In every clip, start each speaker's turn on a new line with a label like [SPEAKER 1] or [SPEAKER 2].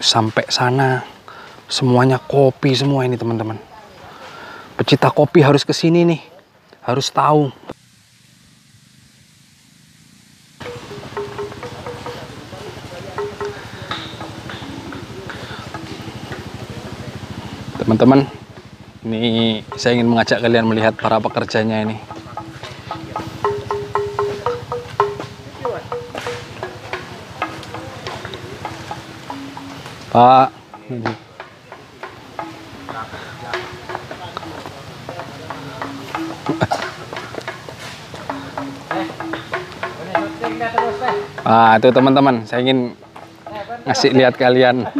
[SPEAKER 1] sampai sana. Semuanya kopi semua ini teman-teman. Pecinta kopi harus ke sini nih. Harus tahu. Teman-teman ini saya ingin mengajak kalian melihat para pekerjanya ini Pak. Ah, itu teman-teman, saya ingin ngasih lihat kalian.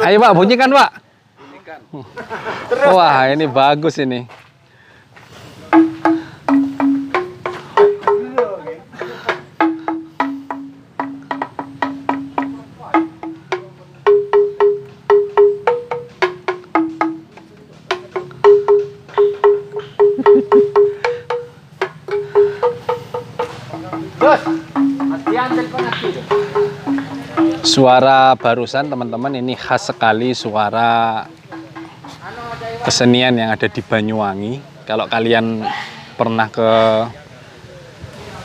[SPEAKER 1] Ayo Pak, bunyikan Pak. Wah, ini bagus ini. Suara barusan teman-teman ini khas sekali suara kesenian yang ada di Banyuwangi. Kalau kalian pernah ke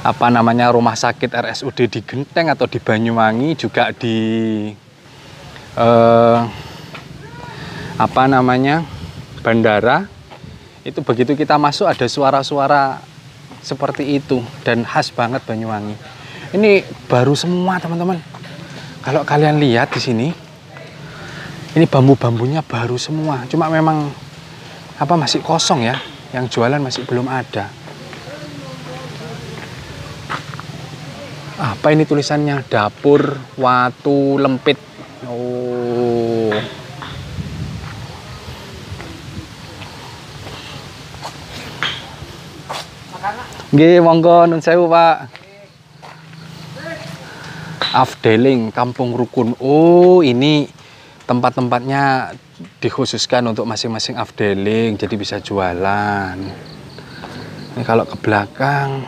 [SPEAKER 1] apa namanya rumah sakit RSUD di Genteng atau di Banyuwangi juga di eh, apa namanya bandara itu begitu kita masuk ada suara-suara seperti itu dan khas banget Banyuwangi. Ini baru semua teman-teman. Kalau kalian lihat di sini, ini bambu-bambunya baru semua. Cuma memang apa masih kosong ya, yang jualan masih belum ada. Apa ini tulisannya? Dapur Watu Lempit. Oh. Nggih, monggo nun sewu, Pak. Afdeling Kampung Rukun. Oh, ini tempat-tempatnya dikhususkan untuk masing-masing afdeling, jadi bisa jualan. Ini kalau ke belakang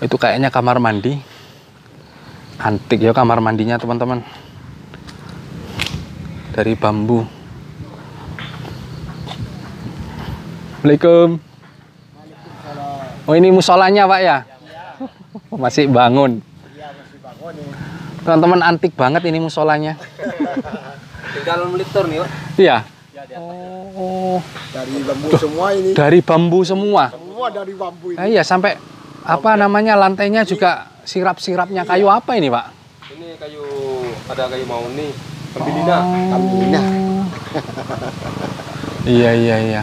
[SPEAKER 1] itu kayaknya kamar mandi. Antik ya kamar mandinya, teman-teman. Dari bambu. Assalamualaikum. Oh ini musolanya pak ya? Masih bangun. Teman-teman antik banget ini musolanya.
[SPEAKER 2] Tinggal melitur nih, Pak.
[SPEAKER 1] Iya.
[SPEAKER 3] Oh, dari bambu semua ini.
[SPEAKER 1] Dari bambu semua.
[SPEAKER 3] Semua dari bambu ini.
[SPEAKER 1] Ah, iya sampai apa namanya lantainya juga sirap-sirapnya kayu apa ini pak?
[SPEAKER 2] Ini kayu ada kayu mauni, kabilina.
[SPEAKER 3] Kambingnya.
[SPEAKER 1] Iya iya iya.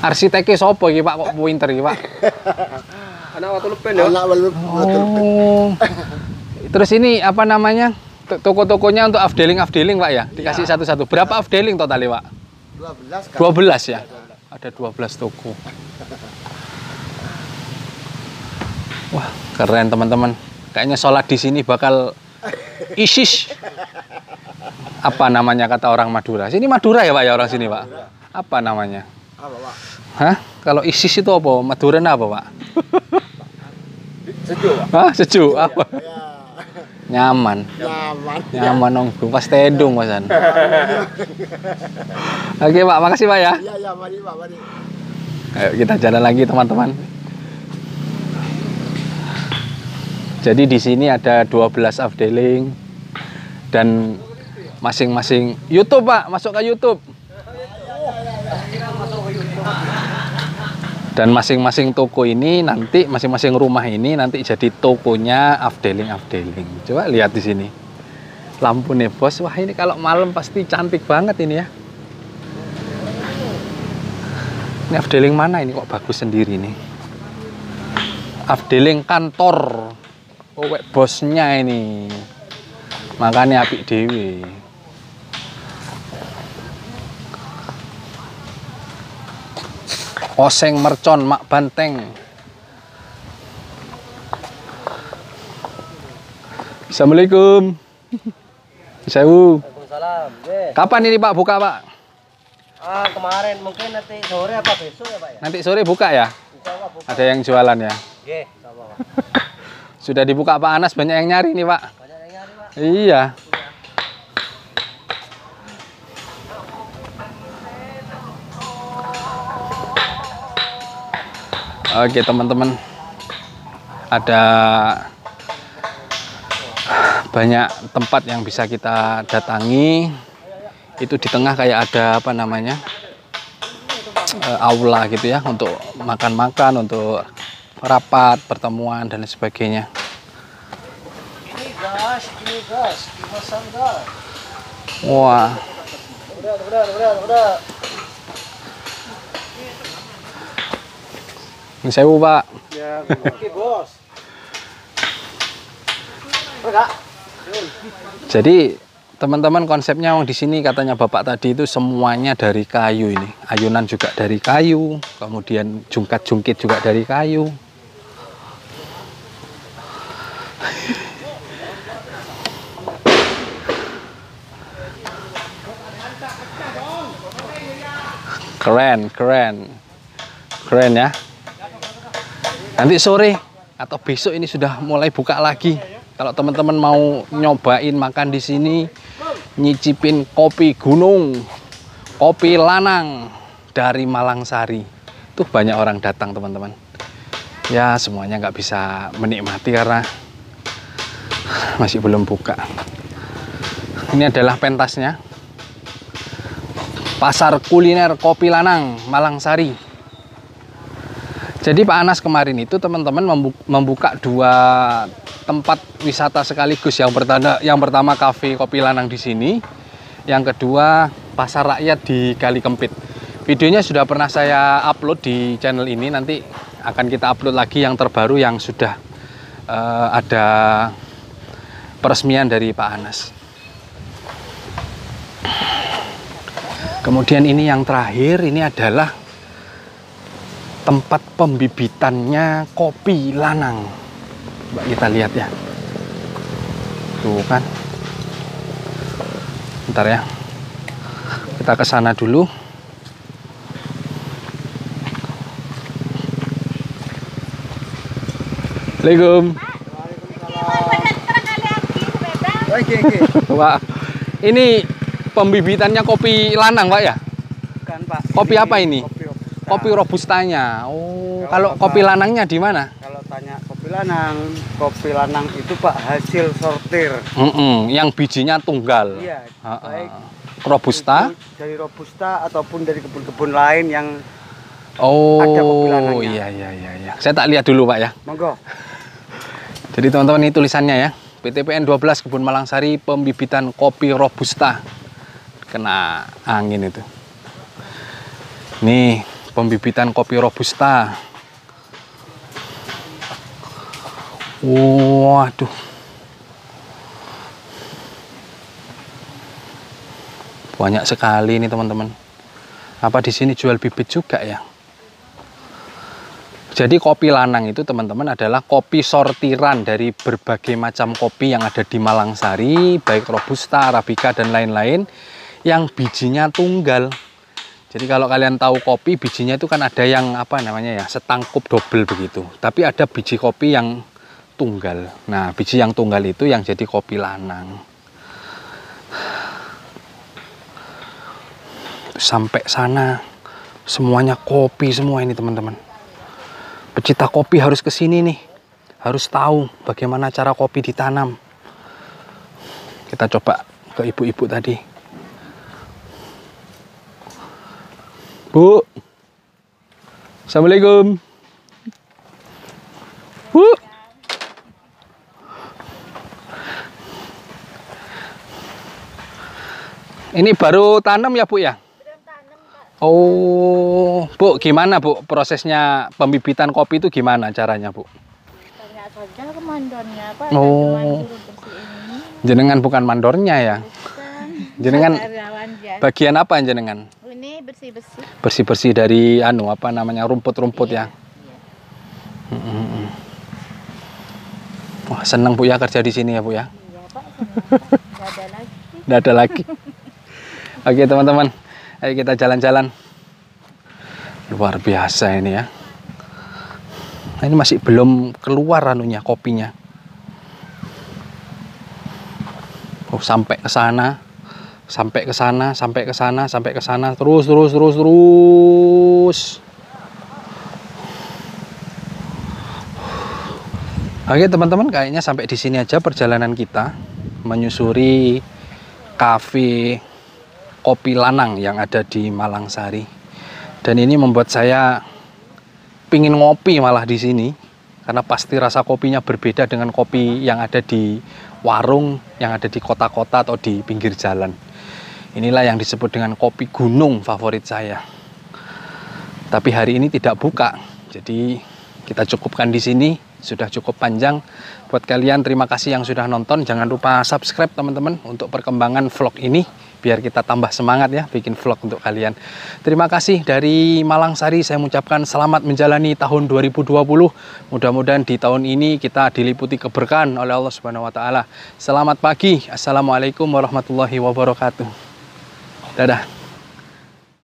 [SPEAKER 1] Arsiteknya sopo iki pak kok pinter iki pak?
[SPEAKER 2] Anak waktu lepen ya.
[SPEAKER 3] Anak baru betul.
[SPEAKER 1] Oh. Terus ini apa namanya? Toko-tokonya untuk afdeling-afdeling pak ya? Dikasih satu-satu. Berapa afdeling totalnya pak?
[SPEAKER 3] 12 kan.
[SPEAKER 1] 12 ya? Ada 12 toko. Wah, keren teman-teman. Kayaknya sholat di sini bakal isis. Apa namanya kata orang Madura? Sini Madura ya Pak ya orang sini Pak? Apa namanya?
[SPEAKER 3] Apa, Pak?
[SPEAKER 1] Hah? Kalau isis itu apa? Madura apa Pak?
[SPEAKER 2] Sejuk, Pak.
[SPEAKER 1] Hah? Sejuk? Apa?
[SPEAKER 3] Ya,
[SPEAKER 1] Nyaman.
[SPEAKER 3] nyaman.
[SPEAKER 1] Nyaman dong. Pas tedung Masan. Oke Pak, makasih Pak ya.
[SPEAKER 3] Iya, iya, mari, Pak, mari.
[SPEAKER 1] Ayo kita jalan lagi teman-teman. Jadi di sini ada 12 afdeling dan masing-masing YouTube Pak, masuk ke YouTube. Dan masing-masing toko ini nanti masing-masing rumah ini nanti jadi tokonya afdeling-afdeling. Coba lihat di sini. Lampu nih bos, wah ini kalau malam pasti cantik banget ini ya. Ini afdeling mana ini kok bagus sendiri nih? Afdeling kantor. Oh, wek bosnya ini. Makanya apik dewi. Oseng mercon mak banteng. Assalamualaikum. Sewu.
[SPEAKER 4] Waalaikumsalam. Ye.
[SPEAKER 1] Kapan ini Pak buka Pak?
[SPEAKER 4] Ah, kemarin mungkin nanti sore apa besok ya, Pak ya?
[SPEAKER 1] Nanti sore buka ya?
[SPEAKER 4] Allah
[SPEAKER 1] Ada yang jualan ya? Sudah dibuka Pak Anas banyak yang nyari nih Pak. Iya. Oke teman-teman, ada banyak tempat yang bisa kita datangi. Itu di tengah kayak ada apa namanya eh, aula gitu ya untuk makan-makan, untuk rapat, pertemuan dan sebagainya.
[SPEAKER 3] Ini gas, ini gas.
[SPEAKER 1] Wah,
[SPEAKER 3] Udah,
[SPEAKER 1] ini sewu Pak.
[SPEAKER 3] Ya, oke bos. Enggak.
[SPEAKER 1] Jadi teman-teman konsepnya di sini katanya bapak tadi itu semuanya dari kayu ini. Ayunan juga dari kayu, kemudian jungkat-jungkit juga dari kayu. Keren, keren. Keren ya. Nanti sore atau besok ini sudah mulai buka lagi. Kalau teman-teman mau nyobain makan di sini, nyicipin kopi gunung, kopi lanang dari Malang Sari. Tuh banyak orang datang teman-teman. Ya semuanya nggak bisa menikmati karena masih belum buka. Ini adalah pentasnya. Pasar kuliner kopi lanang Malang Sari. Jadi Pak Anas kemarin itu teman-teman membu- membuka dua tempat wisata sekaligus. Yang pertama, yang pertama kafe kopi lanang di sini, yang kedua pasar rakyat di Kali Kempit. Videonya sudah pernah saya upload di channel ini. Nanti akan kita upload lagi yang terbaru yang sudah eh, ada peresmian dari Pak Anas. Kemudian ini yang terakhir ini adalah tempat pembibitannya kopi lanang. Coba kita lihat ya. Tuh kan. Bentar ya. Kita ke sana dulu. Assalamualaikum.
[SPEAKER 3] Oke, oke.
[SPEAKER 1] Wah, ini pembibitannya kopi lanang, Pak ya?
[SPEAKER 3] Bukan, Pak.
[SPEAKER 1] Kopi apa ini?
[SPEAKER 3] Kopi.
[SPEAKER 1] Kopi robustanya. Oh,
[SPEAKER 3] Kalau
[SPEAKER 1] kopi lanangnya di mana?
[SPEAKER 3] Kalau tanya kopi lanang, kopi lanang itu Pak hasil sortir.
[SPEAKER 1] Mm-mm, yang bijinya tunggal.
[SPEAKER 3] Iya,
[SPEAKER 1] Ha-ha.
[SPEAKER 3] baik
[SPEAKER 1] Robusta.
[SPEAKER 3] itu dari robusta ataupun dari kebun-kebun lain yang
[SPEAKER 1] Oh,
[SPEAKER 3] Ada
[SPEAKER 1] iya iya iya iya. Saya tak lihat dulu, Pak ya.
[SPEAKER 3] monggo.
[SPEAKER 1] Jadi teman-teman ini tulisannya ya. PTPN 12 Kebun Malangsari pembibitan kopi robusta. Kena angin itu. Nih, pembibitan kopi robusta. Waduh. Banyak sekali ini teman-teman. Apa di sini jual bibit juga ya? Jadi kopi lanang itu teman-teman adalah kopi sortiran dari berbagai macam kopi yang ada di Malangsari, baik robusta, arabica dan lain-lain yang bijinya tunggal. Jadi kalau kalian tahu kopi bijinya itu kan ada yang apa namanya ya, setangkup double begitu. Tapi ada biji kopi yang tunggal. Nah, biji yang tunggal itu yang jadi kopi lanang. Sampai sana semuanya kopi semua ini teman-teman pecinta kopi harus ke sini nih. Harus tahu bagaimana cara kopi ditanam. Kita coba ke ibu-ibu tadi. Bu. Assalamualaikum. Bu. Ini baru tanam ya, Bu ya? Oh, Bu, gimana Bu prosesnya pembibitan kopi itu gimana caranya, Bu?
[SPEAKER 4] Saja Pak.
[SPEAKER 1] Oh. Jenengan bukan mandornya ya.
[SPEAKER 4] Bukan.
[SPEAKER 1] Jenengan bagian apa jenengan?
[SPEAKER 4] Ini bersih-bersih.
[SPEAKER 1] Bersih-bersih dari anu apa namanya rumput-rumput ya. Mm-mm. Wah, seneng Bu ya kerja di sini ya, Bu ya.
[SPEAKER 4] Iya, Pak. Ada lagi.
[SPEAKER 1] Nggak ada lagi. Oke, teman-teman. Ayo kita jalan-jalan. Luar biasa ini ya. Nah, ini masih belum keluar anunya kopinya. Oh, sampai ke sana. Sampai ke sana, sampai ke sana, sampai ke sana, terus terus terus terus. Oke, teman-teman, kayaknya sampai di sini aja perjalanan kita menyusuri kafe Kopi Lanang yang ada di Malang Sari. Dan ini membuat saya pingin ngopi malah di sini karena pasti rasa kopinya berbeda dengan kopi yang ada di warung yang ada di kota-kota atau di pinggir jalan. Inilah yang disebut dengan kopi gunung favorit saya. Tapi hari ini tidak buka. Jadi kita cukupkan di sini. Sudah cukup panjang. Buat kalian terima kasih yang sudah nonton. Jangan lupa subscribe teman-teman untuk perkembangan vlog ini biar kita tambah semangat ya bikin vlog untuk kalian. Terima kasih dari Malang Sari saya mengucapkan selamat menjalani tahun 2020. Mudah-mudahan di tahun ini kita diliputi keberkahan oleh Allah Subhanahu wa taala. Selamat pagi. Assalamualaikum warahmatullahi wabarakatuh. 呆呆